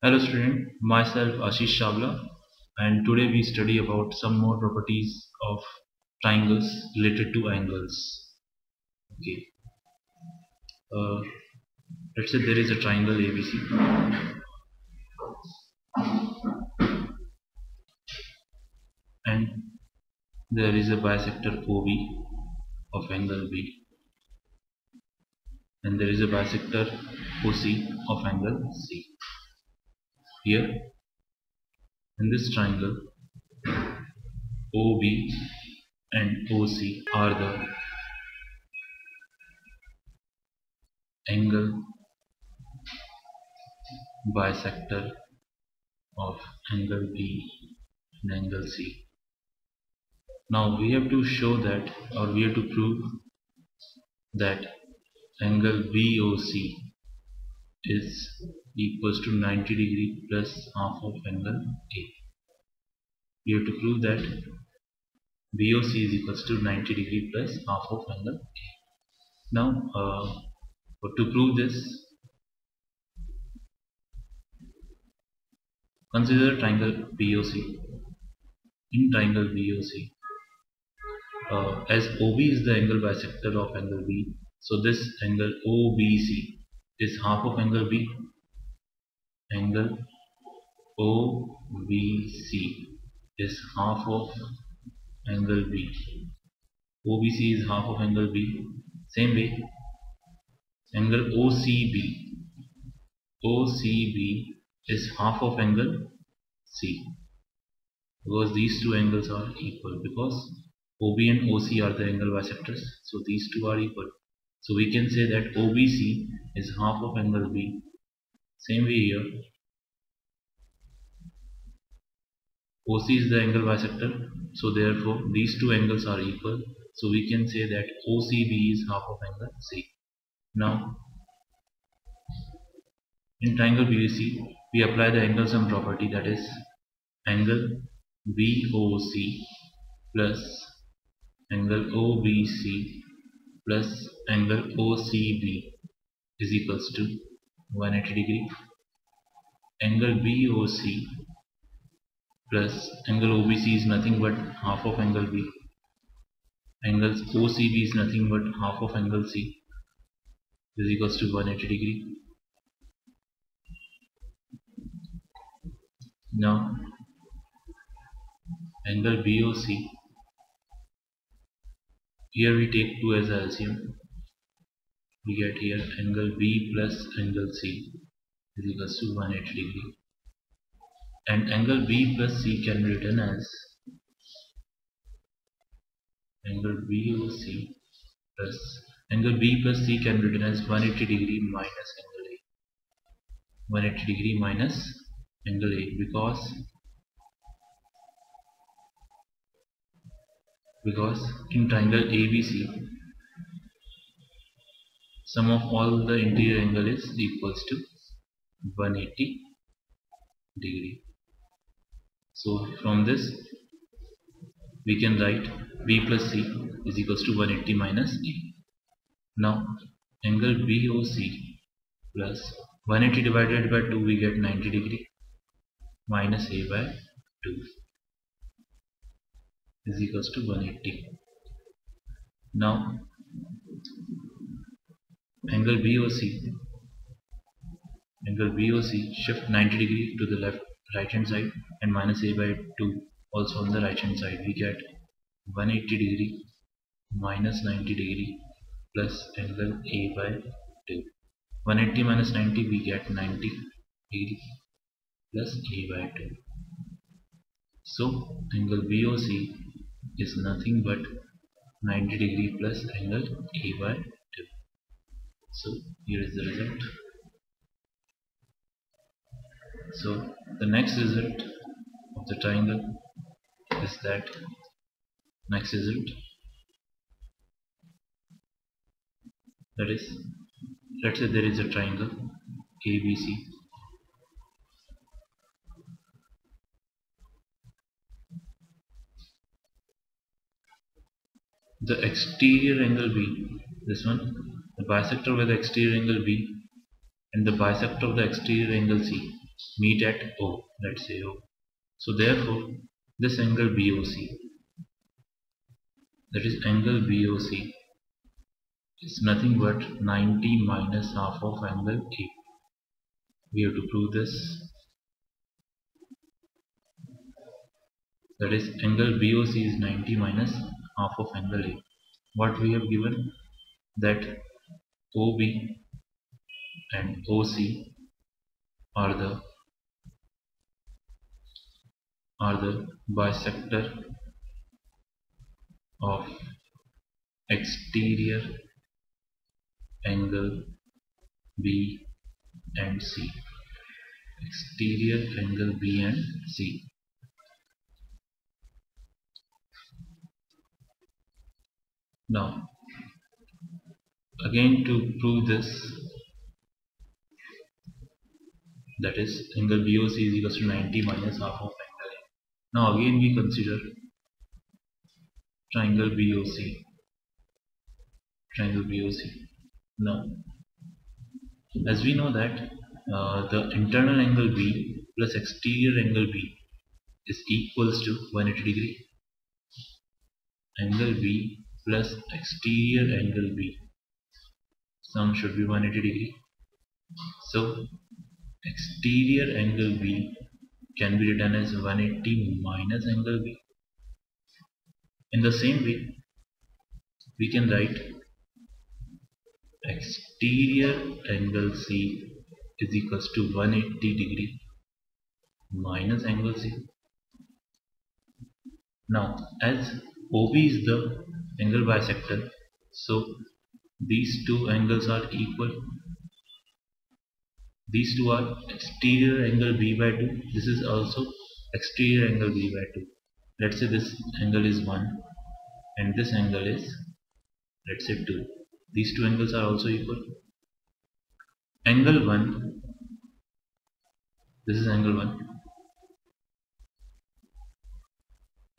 Hello student, myself Ashish Shavla and today we study about some more properties of triangles related to angles. Okay, uh, let's say there is a triangle ABC and there is a bisector OB of angle B and there is a bisector OC of angle C. Here in this triangle OB and OC are the angle bisector of angle B and angle C. Now we have to show that or we have to prove that angle BOC is equals to 90 degree plus half of angle A. We have to prove that BOC is equals to 90 degree plus half of angle A. Now, uh, to prove this, consider triangle BOC. In triangle BOC, uh, as OB is the angle bisector of angle B, so this angle OBC is half of angle B angle OBC is half of angle B. OBC is half of angle B. Same way, angle OCB. OCB is half of angle C. Because these two angles are equal. Because OB and OC are the angle bisectors. So these two are equal. So we can say that OBC is half of angle B same way here. OC is the angle bisector. So therefore these two angles are equal. So we can say that OCB is half of angle C. Now in triangle BOC we apply the angle sum property that is angle BOC plus angle OBC plus angle OCB is equals to 180 degree. Angle BOC plus angle OBC is nothing but half of angle B. Angle OCB is nothing but half of angle C is equals to 180 degree. Now angle BOC here we take 2 as LCM we get here angle B plus angle C is equals to 180 degree. And angle B plus C can be written as angle BOC plus C plus angle B plus C can be written as 180 degree minus angle A. 180 degree minus angle A because because in triangle ABC sum of all the interior angle is equals to 180 degree. So from this we can write b plus c is equals to 180 minus a. Now angle BOC plus 180 divided by 2 we get 90 degree minus a by 2 is equals to 180 now angle BOC angle BOC shift 90 degree to the left right hand side and minus a by 2 also on the right hand side. We get 180 degree minus 90 degree plus angle a by 2 180 minus 90 we get 90 degree plus a by 2 so angle BOC is nothing but 90 degree plus angle a by so here is the result. So the next result of the triangle is that next result that is let's say there is a triangle ABC the exterior angle B this one the bisector with the exterior angle B and the bisector of the exterior angle C meet at O let's say O. So therefore this angle BOC that is angle BOC is nothing but 90 minus half of angle A. We have to prove this. That is angle BOC is 90 minus half of angle A. What we have given? That OB and OC are the are the bisector of exterior angle B and C. Exterior angle B and C. Now again to prove this that is angle BOC is equal to 90 minus half of angle A. Now again we consider triangle BOC triangle BOC now as we know that uh, the internal angle B plus exterior angle B is equals to 180 degree. Angle B plus exterior angle B sum should be 180 degree. So exterior angle B can be written as 180 minus angle B. In the same way we can write exterior angle C is equals to 180 degree minus angle C. Now as OB is the angle bisector so these two angles are equal. These two are exterior angle b by 2 this is also exterior angle b by 2 let's say this angle is 1 and this angle is let's say 2 these two angles are also equal. Angle 1 this is angle 1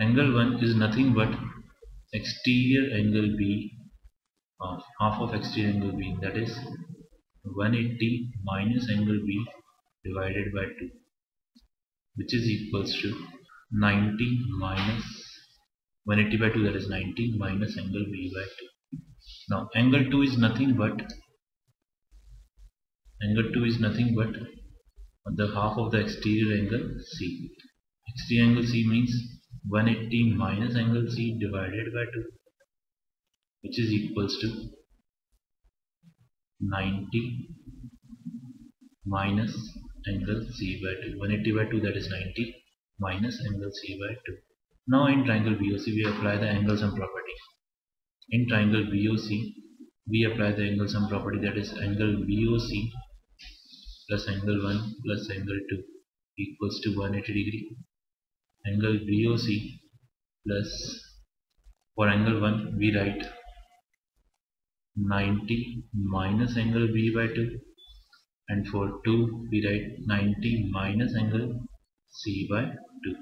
angle 1 is nothing but exterior angle B of half of exterior angle B that is 180 minus angle B divided by 2 which is equals to 90 minus 180 by 2 that is 90 minus angle B by 2 now angle 2 is nothing but angle 2 is nothing but the half of the exterior angle C. Exterior angle C means 180 minus angle C divided by 2 which is equals to 90 minus angle C by 2 180 by 2 that is 90 minus angle C by 2 now in triangle BOC we apply the angle sum property. In triangle BOC we apply the angle sum property that is angle BOC plus angle 1 plus angle 2 equals to 180 degree. Angle BOC plus for angle 1 we write 90 minus angle B by 2 and for 2 we write 90 minus angle C by 2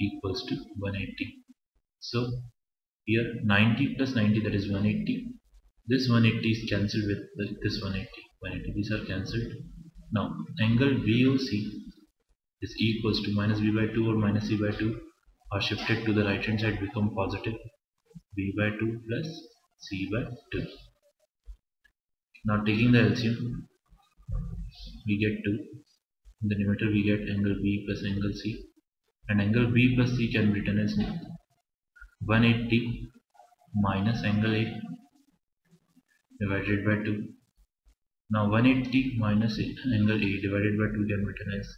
equals to 180 so here 90 plus 90 that is 180 this 180 is cancelled with this 180 180 these are cancelled. Now angle BOC is equals to minus b by 2 or minus c by 2 are shifted to the right hand side become positive. B by 2 plus c by 2 now taking the LCM we get 2 in the numerator we get angle b plus angle c. And angle b plus c can be written as 180 minus angle a divided by 2 now 180 minus angle a divided by 2 can be written as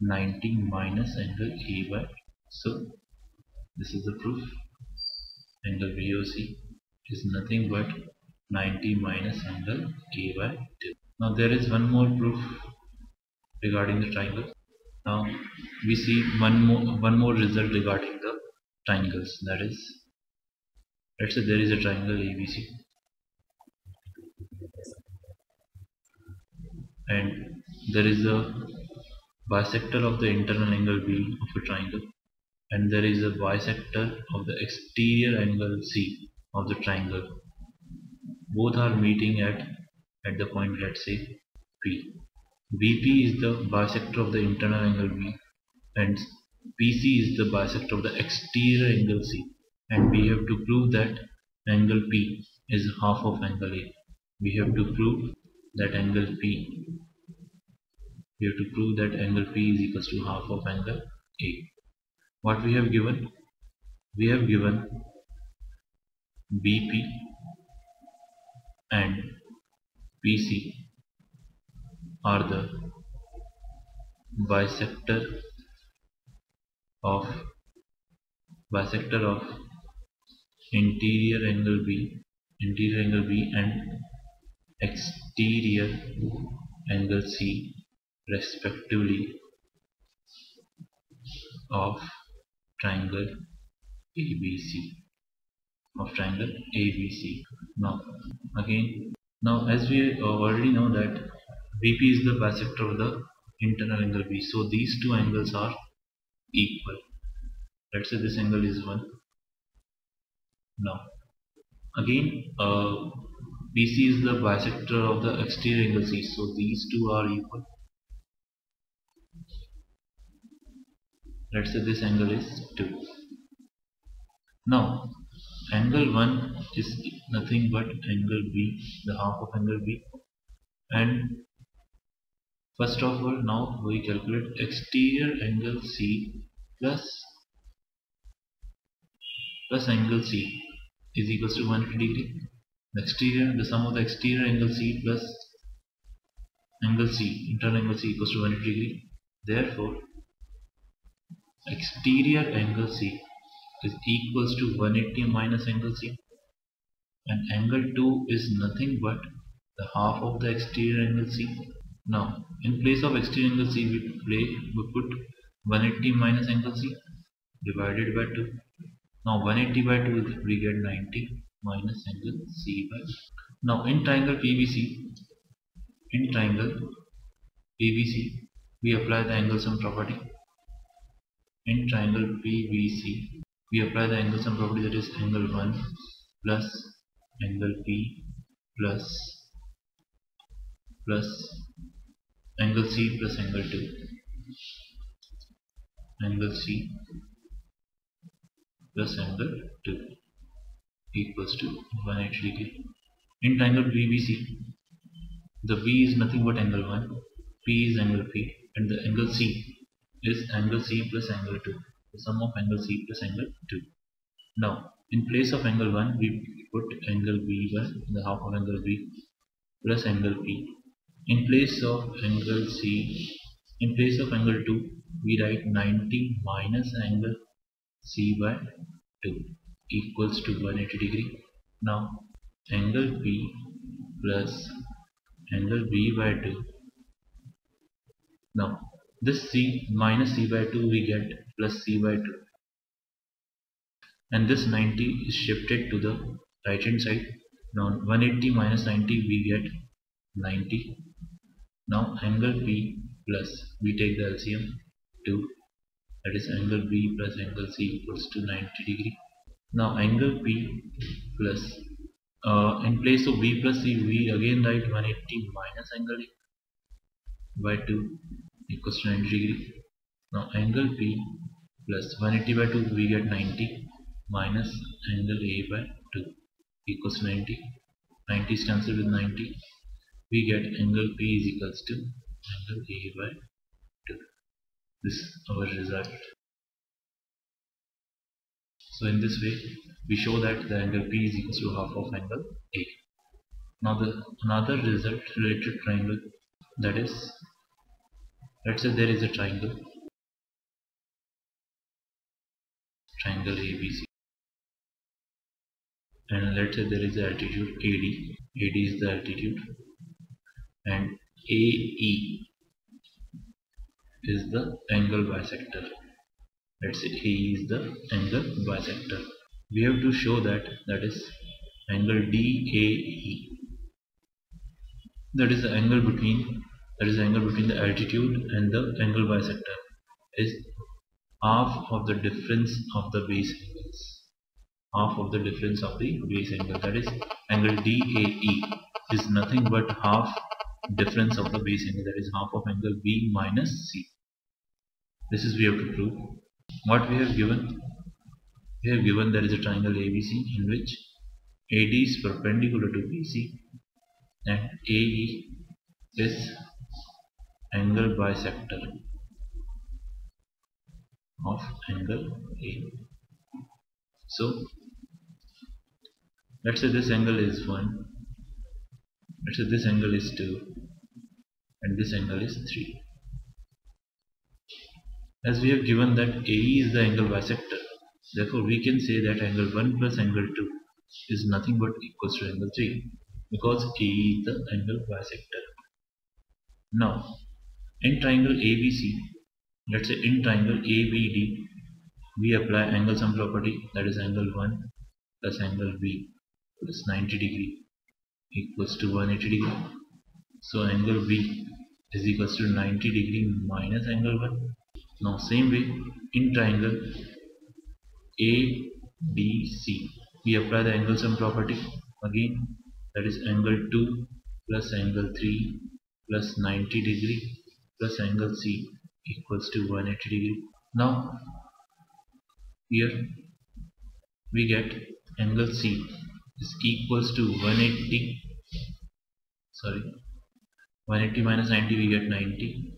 90 minus angle A by so this is the proof. Angle BOC is nothing but 90 minus angle A by 2 now there is one more proof regarding the triangle now we see one more one more result regarding the triangles. That is let's say there is a triangle ABC and there is a bisector of the internal angle B of a triangle. And there is a bisector of the exterior angle C of the triangle both are meeting at at the point let's say P BP is the bisector of the internal angle B and PC is the bisector of the exterior angle C and we have to prove that angle P is half of angle A. We have to prove that angle P we have to prove that angle P is equals to half of angle A. What we have given? We have given BP and PC are the bisector of bisector of interior angle B interior angle B and exterior angle C respectively of triangle ABC of triangle ABC now again now as we already know that BP is the bisector of the internal angle B so these two angles are equal. Let's say this angle is 1 now again uh, BC is the bisector of the exterior angle C so these two are equal. Let's say this angle is 2 now angle 1 is nothing but angle B the half of angle B. And first of all now we calculate exterior angle C plus plus angle C is equals to 180 degree. The exterior the sum of the exterior angle C plus angle C internal angle C equals to 180 degree. Therefore exterior angle C is equals to 180 minus angle C. And angle 2 is nothing but the half of the exterior angle C. Now in place of exterior angle C we, play, we put 180 minus angle C divided by 2 now 180 by 2 we get 90 minus angle C by now in triangle PBC in triangle PBC we apply the angle sum property. In triangle PBC we apply the angle sum property that is angle 1 plus angle P plus plus angle C plus angle 2 angle C plus angle 2 equals to 180 degree in triangle BBC the B is nothing but angle 1 P is angle P and the angle C is angle C plus angle 2 the sum of angle C plus angle 2 now in place of angle 1 we put angle B1 the half of angle B plus angle P. In place of angle C in place of angle 2 we write 90 minus angle C by 2 equals to 180 degree. Now angle P plus angle B by 2 now this C minus C by 2 we get plus C by 2 and this 90 is shifted to the right hand side. Now 180 minus 90 we get 90 now angle P plus we take the LCM 2 that is angle B plus angle C equals to 90 degree. Now angle P plus uh, in place of B plus C we again write 180 minus angle A by 2 equals to 90 degree now angle P plus 180 by 2 we get 90 minus angle A by 2 equals 90 90 is cancelled with 90 we get angle P is equals to angle A by 2 this is our result. So in this way we show that the angle P is equals to half of angle A. Now the another result related triangle that is let's say there is a triangle triangle ABC and let's say there is the altitude AD AD is the altitude. And AE is the angle bisector. Let's say AE is the angle bisector. We have to show that that is angle DAE that is the angle between that is the angle between the altitude and the angle bisector is half of the difference of the base angles half of the difference of the base angle that is angle DAE is nothing but half difference of the base angle that is half of angle B minus C. This is we have to prove. What we have given? We have given there is a triangle ABC in which AD is perpendicular to BC and AE is angle bisector of angle A. So let's say this angle is 1 let's say this angle is 2 and this angle is 3 as we have given that AE is the angle bisector therefore we can say that angle 1 plus angle 2 is nothing but equals to angle 3 because AE is the angle bisector now in triangle ABC let's say in triangle ABD we apply angle sum property that is angle 1 plus angle B plus 90 degree equals to 180 degree. So angle B is equals to 90 degree minus angle 1 now same way in triangle ABC we apply the angle sum property again that is angle 2 plus angle 3 plus 90 degree plus angle C equals to 180 degree. Now here we get angle C. Is equals to 180 sorry 180 minus 90 we get 90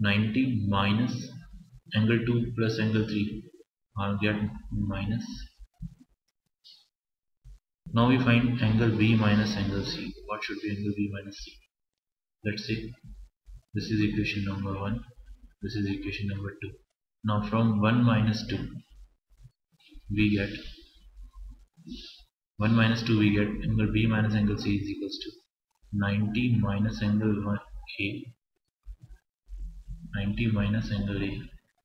90 minus angle 2 plus angle 3 I'll get minus. Now we find angle B minus angle C. What should be angle B minus C? Let's say this is equation number 1 this is equation number 2 now from 1 minus 2 we get 1 minus 2 we get angle B minus angle C is equals to 90 minus angle 1 A. 90 minus angle A.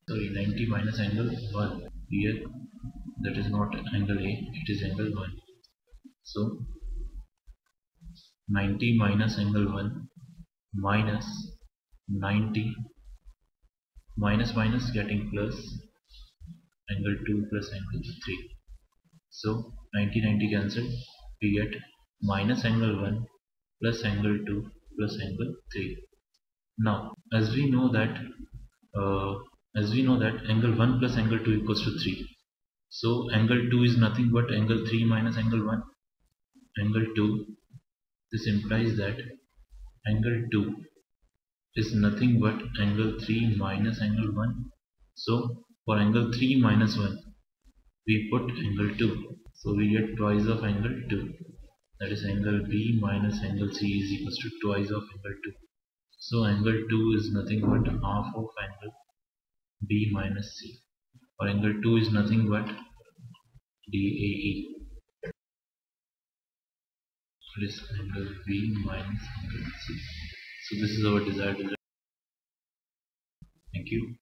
Sorry 90 minus angle 1 here that is not angle A it is angle 1 so 90 minus angle 1 minus 90 minus minus getting plus angle 2 plus angle 3 so 90 90 cancelled. We get minus angle 1 plus angle 2 plus angle 3 now as we know that uh, as we know that angle 1 plus angle 2 equals to 3 so angle 2 is nothing but angle 3 minus angle 1 angle 2 this implies that angle 2 is nothing but angle 3 minus angle 1 so for angle 3 minus 1 we put angle 2 so we get twice of angle 2 that is angle B minus angle C is equals to twice of angle 2 so angle 2 is nothing but half of angle B minus C. Or angle 2 is nothing but DAE this angle B minus angle C so this is our desired result. Thank you